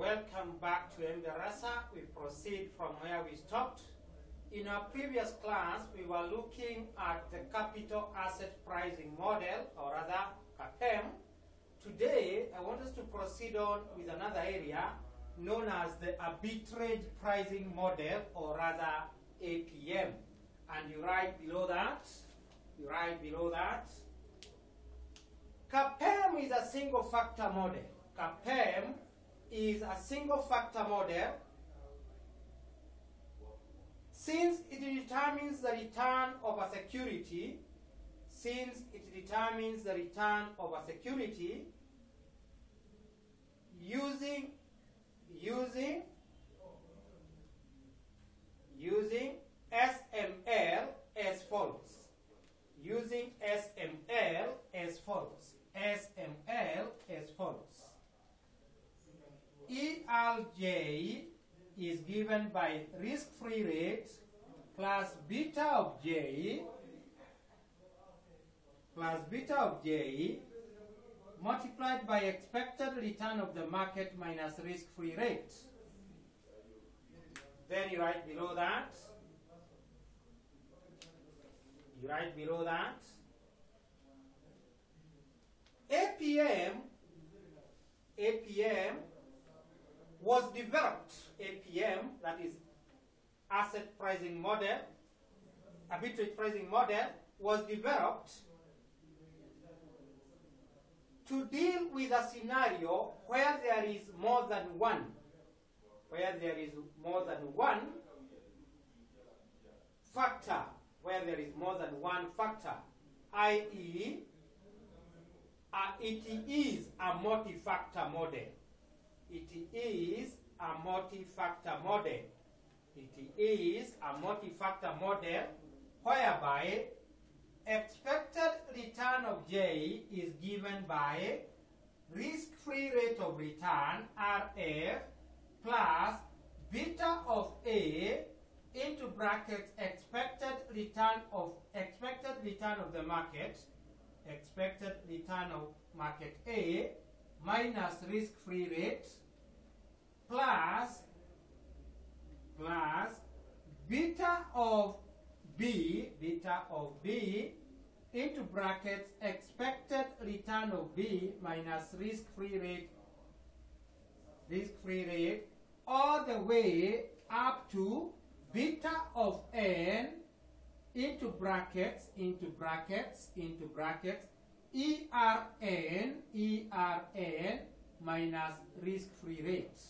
Welcome back to mDarasa. We proceed from where we stopped. In our previous class, we were looking at the capital asset pricing model, or rather CAPM. Today, I want us to proceed on with another area known as the arbitrage pricing model, or rather APM. And you write below that, you write below that, CAPM is a single factor model. CAPM is a single factor model since it determines the return of a security, since it determines the return of a security using using using SML as follows. Using SML as follows. SML as follows. ERJ is given by risk-free rate plus beta of J plus beta of J multiplied by expected return of the market minus risk-free rate. Then you write below that, you write below that, APM, APM was developed, APM, that is asset pricing model, arbitrage pricing model, was developed to deal with a scenario where there is more than one, where there is more than one factor, where there is more than one factor, i.e., uh, it is a multi-factor model. It is a multi-factor model. It is a multi-factor model whereby expected return of J is given by risk-free rate of return RF plus beta of A into brackets expected return of expected return of the market expected return of market A minus risk-free rate plus plus beta of B, beta of B into brackets expected return of B minus risk-free rate, risk-free rate all the way up to beta of N into brackets, into brackets, into brackets, ERN, ERN minus risk-free rate.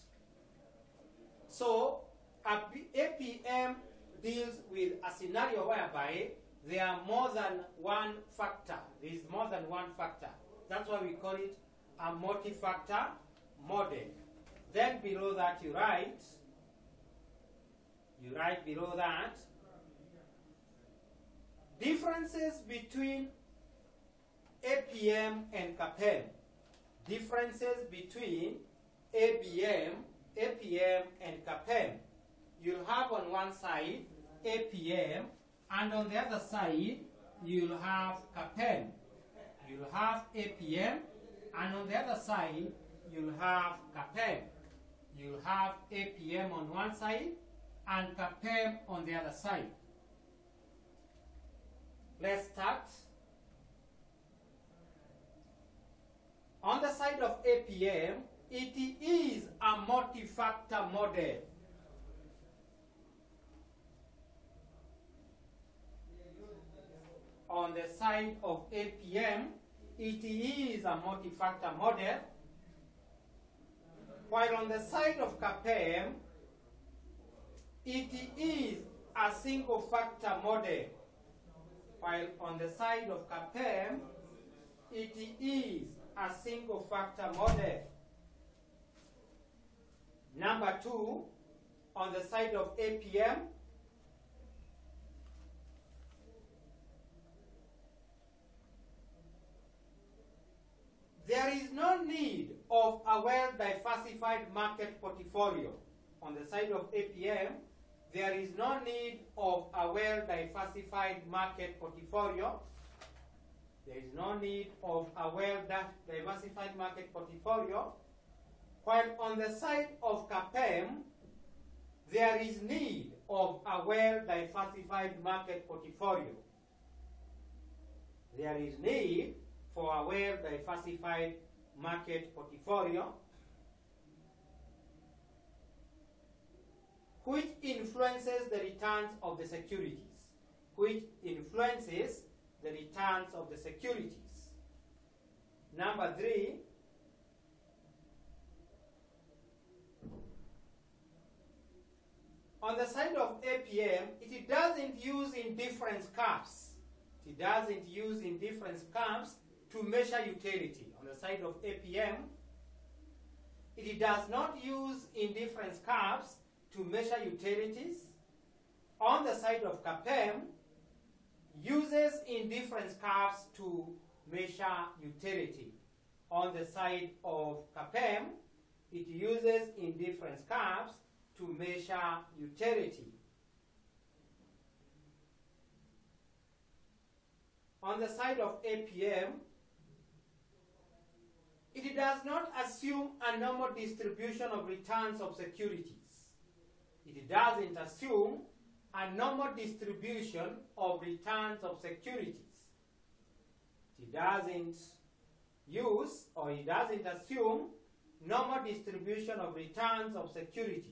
So, APM deals with a scenario whereby there are more than one factor. There is more than one factor. That's why we call it a multi-factor model. Then below that you write, you write below that, differences between APM and CAPM. Differences between ABM, APM and CAPM. You'll have on one side APM and on the other side you'll have CAPM. You'll have APM and on the other side you'll have CAPM. You'll have APM on one side and CAPM on the other side. Let's start. On the side of APM, it is a multi-factor model. On the side of APM, it is a multi-factor model. While on the side of CAPM, it is a single factor model. While on the side of CAPM, it is a single factor model. Number two, on the side of APM, there is no need of a well-diversified market portfolio. On the side of APM, there is no need of a well-diversified market portfolio. There is no need of a well-diversified market portfolio While on the side of CAPM, there is need of a well-diversified market portfolio. There is need for a well-diversified market portfolio which influences the returns of the securities, which influences the returns of the securities. Number three, on the side of APM, it doesn't use indifference curves. It doesn't use indifference curves to measure utility. On the side of APM, it does not use indifference curves to measure utilities. On the side of CAPM, uses indifference curves to measure utility. On the side of CAPM, it uses indifference curves to measure utility. On the side of APM, it does not assume a normal distribution of returns of securities. It doesn't assume a normal distribution of returns of securities. It doesn't use or it doesn't assume normal distribution of returns of securities.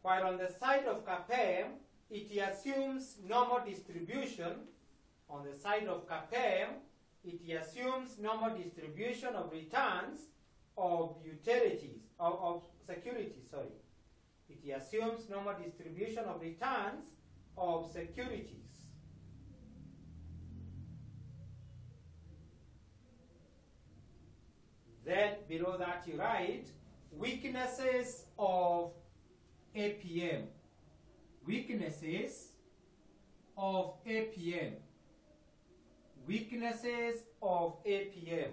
While on the side of CAPM, it assumes normal distribution. On the side of CAPM, it assumes normal distribution of returns of utilities, of, of securities, sorry. It assumes normal distribution of returns of securities. Then below that you write weaknesses of APM. Weaknesses of APM. Weaknesses of APM.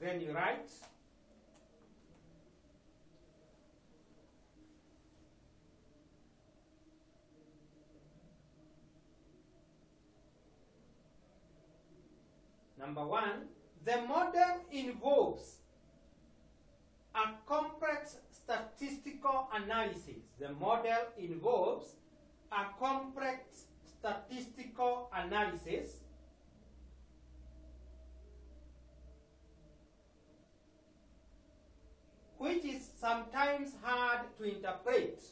Then you write Number one, the model involves a complex statistical analysis. The model involves a complex statistical analysis. Which is sometimes hard to interpret,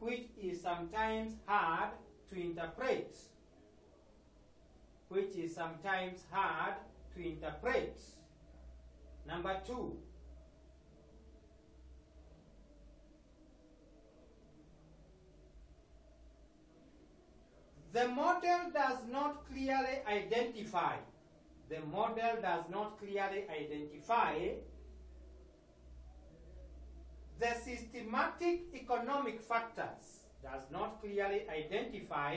which is sometimes hard to interpret, which is sometimes hard to interpret. Number two, the model does not clearly identify, the model does not clearly identify the systematic economic factors, does not clearly identify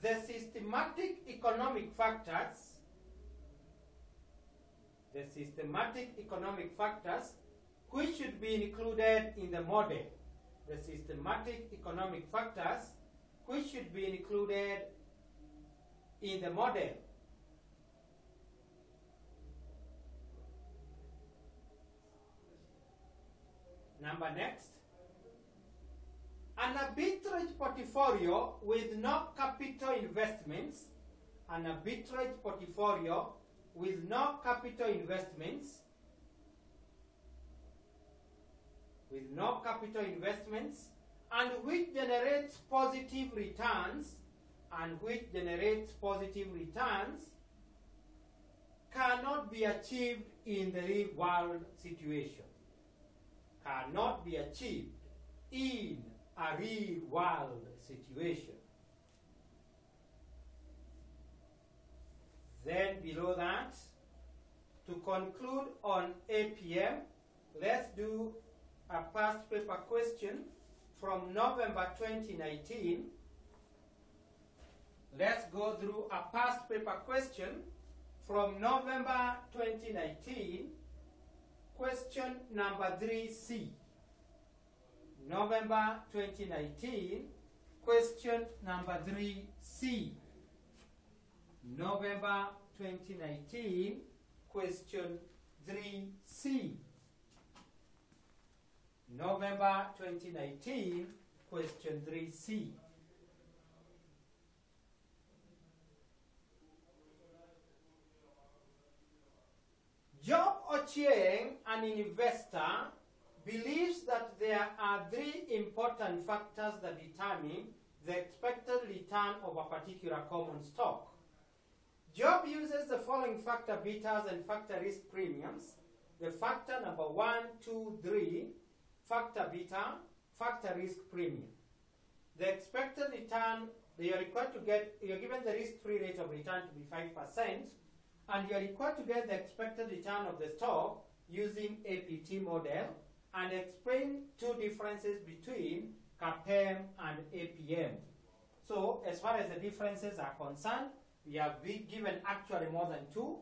the systematic economic factors the systematic economic factors which should be included in the model. The systematic economic factors which should be included in the model. Number next. An arbitrage portfolio with no capital investments, an arbitrage portfolio with no capital investments, with no capital investments, and which generates positive returns, and which generates positive returns, cannot be achieved in the real world situation. Cannot be achieved in a real world situation. Then below that, to conclude on APM, let's do a past paper question from November 2019. Let's go through a past paper question from November 2019, question number 3C. November 2019, question number 3C. November 2019, question 3C. November 2019, question 3C. Job Ochieng, an investor, believes that there are three important factors that determine the expected return of a particular common stock. Job uses the following factor betas and factor risk premiums. The factor number one, two, three, factor beta, factor risk premium. The expected return, you are required to get, you're given the risk-free rate of return to be 5%, and you're required to get the expected return of the stock using APT model and explain two differences between CAPM and APM. So, as far as the differences are concerned, we have been given actually more than two.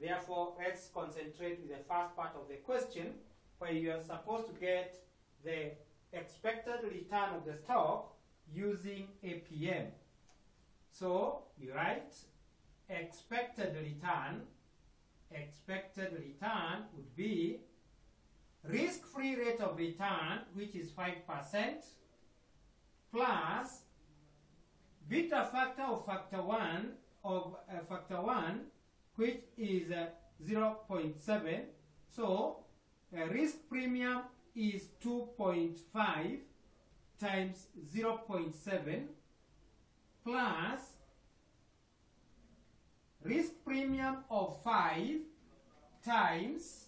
Therefore, let's concentrate with the first part of the question where you are supposed to get the expected return of the stock using APM. So you write expected return, expected return would be risk-free rate of return, which is 5%, plus beta factor of factor 1 of uh, factor 1, which is uh, 0.7. So uh, risk premium is 2.5 times 0.7 plus risk premium of 5 times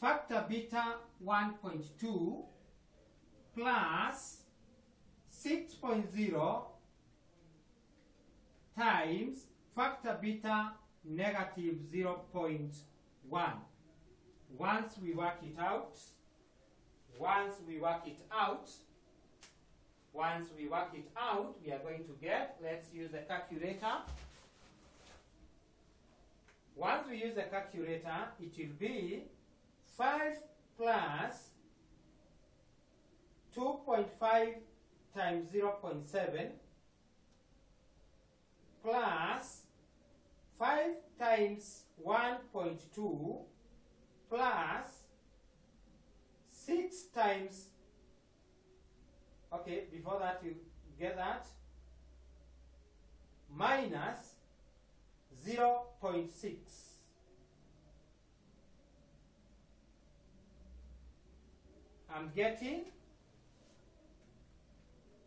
factor beta 1.2 plus 6.0 times factor beta negative 0.1. Once we work it out, once we work it out, once we work it out, we are going to get, let's use the calculator. Once we use the calculator, it will be 5 plus 2.5 times 0.7 plus 5 times 1.2 plus 6 times, okay, before that you get that, minus 0.6. I'm getting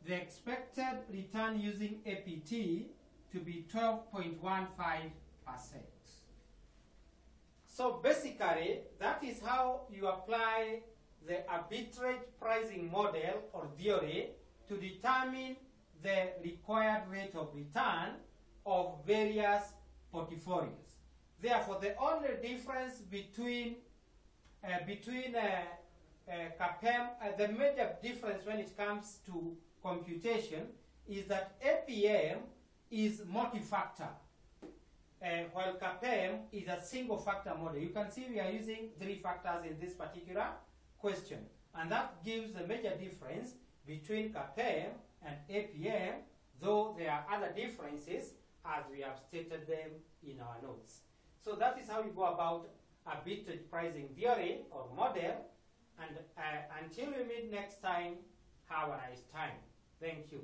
the expected return using APT to be 12.15%. So basically, that is how you apply the arbitrage pricing model or theory to determine the required rate of return of various portfolios. Therefore, the only difference between uh, between uh, uh, CAPM, uh, the major difference when it comes to computation is that APM is multi-factor, uh, while CAPM is a single factor model. You can see we are using three factors in this particular question. And that gives the major difference between CAPM and APM, though there are other differences as we have stated them in our notes. So that is how you go about a arbitrage pricing theory or model. And uh, until we meet next time, have a nice time. Thank you.